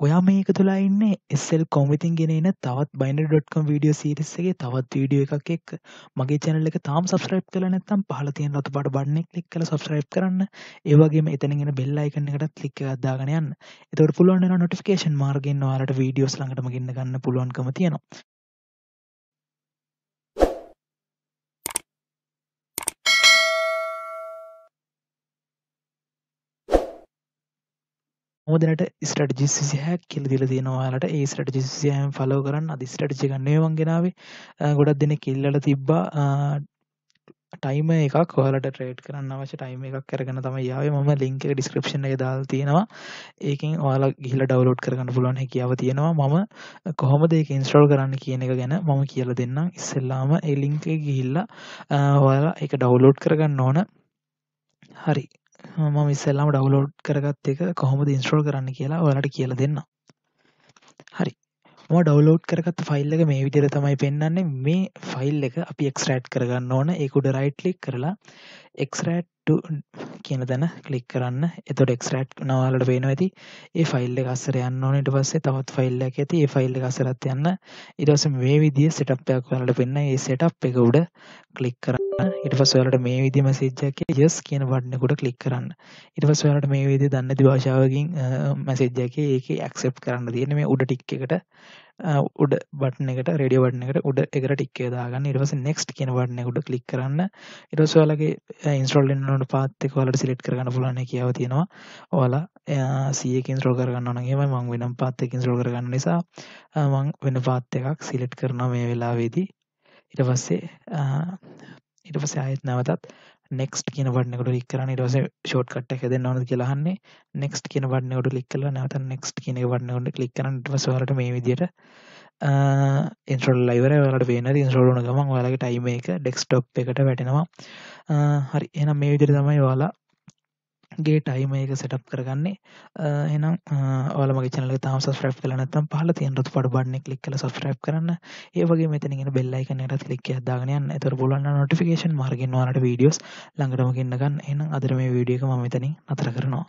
ඔයා මේක තුලා ඉන්න එස්සල් කොමිතින් ගෙනෙන තවත් බයිඩ.කොම් වීඩියෝ සිරිස්සගේ තවත් වීඩියෝ එකක් එක් මගේ චැනල එක තාම් සබස්ක්‍රයිප් කල නැත්තම් පහල තියන් රතු පට බන්න කලික් කල සබස්ක්‍රයිප් කරන්න. ඒවගේ එතනගෙන බෙල්ලයිකන්න එකට කලික් අදාගෙන යන්න. එතට පුළුවන් නොටිකේෂන් මාර්ගෙන් වාලට වීඩියෝස් ළඟටම ගන්න ගන්න පුළුවන්කම තියෙනවා. මොදනට ස්ටඩජි සිසිහැක් කියල දිල තියෙනවාලට ඒ ස්ටඩජි සියහම ෆලෝ කරන්න අදි ස්ටඩජි ගන්නේ වන්ගෙනාවේ ගොඩක් දෙන කිල්ලල තිබ්බා. ටයිම එකක් හොලට ට්‍රේඩ් කරන්න අවශ්‍ය ටයිම එකක් කරගන්න තම යාව. ම ලින්ක ඩිස්ක්‍රපෂන් එක දාල් තියෙනවා. ඒකින් ඔයාලා ගිහිල ඩවලෝඩ් කරගන්න පුළුවන් හැකියාව තියෙනවා. මම කොහොම දෙක ඉන්ස්ට්‍රෝල් කරන්න කියන එක ගැන මම කියල දෙන්නම්. ඉස්සෙල්ලාම ඒ ලිංක ගිහිල්ලා ඔයාලා එක ඩවලෝඩ් කරගන්න ඕන. හරි. මම ඉස්සෙල්ලාම ඩවලෝඩ් කරගත් එක කොහොමද ඉන්ස්ට්‍රෝල් කරන්න කියලා ඔයාලට කියලා දෙන්න හරි. ම ඩවලෝඩ් කරගත් ෆයිල් එක මේ විදිර තමයි පෙන්න්නන්නේ මේ ෆයිල් එක අපි එක්ස්රෑට් කරගන්න ඕන. ඒකුඩ රයිට් ලික් කරලා එක්ස්රෑට් කියන දැන කලික් කරන්න. එතොට එක්ස්රට් නවාලට පේන ඇති. ඒ ෆයිල් අස්සර යන්න ඕනට පස්සේ තවත් ෆයිල්ල ඇති. ඒ ෆයිල් අසරත් යන්න. ඉරස මේ විදිිය සටප්යක් වලට පෙන්න්න ඒ සටප් එක උඩ කලික් කරන්න. ඉට පස්වලට මේ විදි මසේජ්ජක යස් කියන වඩනකුට කලික් කරන්න. ඉට පස්වලට මේ විදි දන්න දිවාශාවකින් මැසේජ්ජක uh, ඒක ඇක්සප් කරන්න තියෙන මේ උඩ ටික් එකට. උඩ බටන එකට රඩිය වටන එකට උඩ එකට ටික්කේ දාගන්න ඉරවස නෙක්ස්ට කියන වටන උඩ කලික් කරන්න. ඉරස්වාලගේ ඉන්ස්ට්‍රෝල්ලන්න නොට පාත්තක වලට සිලෙට් කරගන්න පුලන කියාව තියෙනවා. ඔයාලා සියකින් රෝල් කරගන්න නගේම මං වෙනම් පාත්තකින් රෝල් කරගන්න නිසා මං වෙන පාත්ත එකක් සිලෙට් කරනවා මේ වෙලාවේදී. ඉට පස්සේ ඉට පස්සේ අයත් නැවතත් නෙක්ස්ට කියන වඩනකට ලික් කරන ටස ෂෝට් කට එක දෙන්න ඕනද කියලාහන්නේ නෙක්ස්ට කියන වඩනකට ලික් කල නැවත නෙක්ස්ට කියන වඩනකට ලික් කරන වසවලට මේ විදියට ඉන්ට්‍රල් ලයිවර වලට පේන ඉන්ස්රෝලන ගමන් වලගේ ටයිම එක ඩෙක්ස්ටොප් එකට වැටෙනවා. හරි. එනම් මේ විදිර තමයි වාලා ගේ ටයිම එක සටප් කරගන්නේ. එනම් ඔලමගේ චනල තාම සස්්‍රප් කල නතම් පහල තියන්රතු පඩ බන්න කලික් කල සස්්‍රප් කරන්න. ඒවගේ මෙතනගෙන බෙල්ලයික නට ලික් දාගනයන් එතර පුලන්න නොටිකේෂන් මාර්ගෙන්වාට වීඩියෝස් ළඟටම ගන්නගන්න එනම් අදර මේ වීඩියක ම මෙතනින් අතර කරනවා.